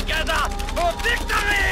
together for victory!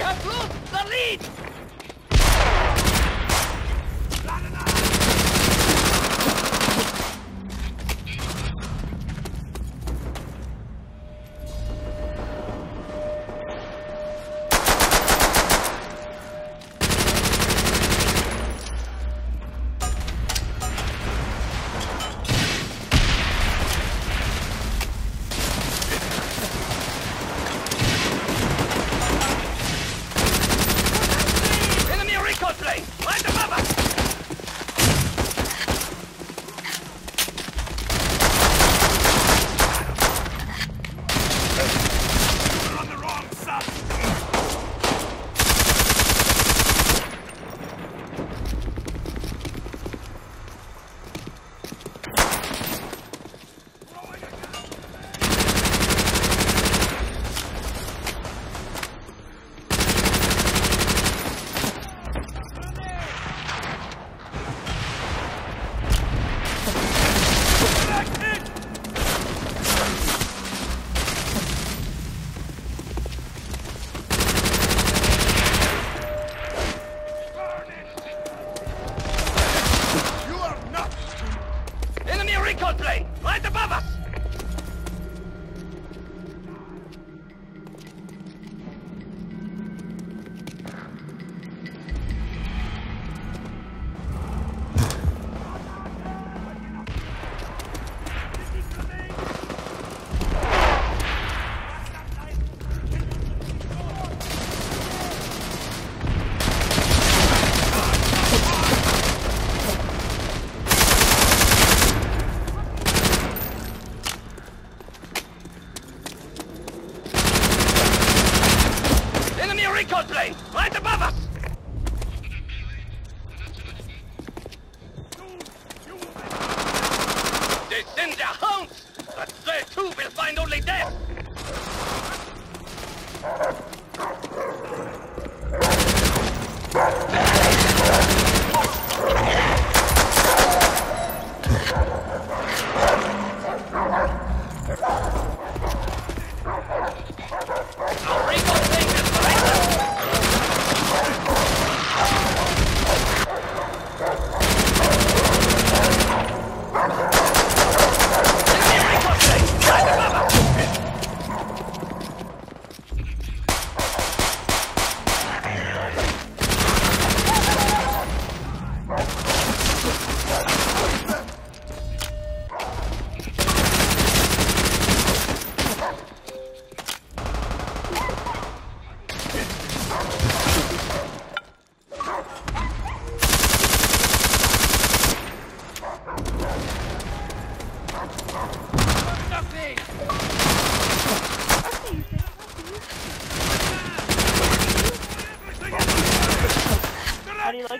We have lost the lead! Plane! Right above us! They send their hounds! But they too will find only death! Our recon plane will find them! Enemy recon plane! Right above us!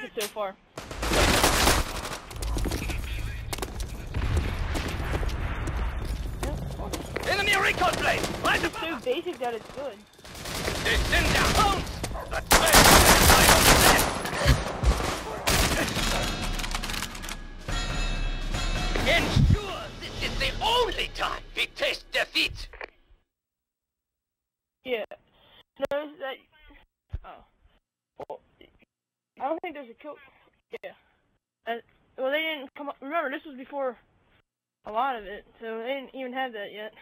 How do you like it so far? Enemy recon plane! Right It's above so basic that it's good. They send their hounds! But they will find only death! Ensure this is the only time we taste defeat! Yeah. Notice that. Oh. Well, I don't think there's a kill. Yeah. And, well, they didn't come up. Remember, this was before a lot of it, so they didn't even have that yet.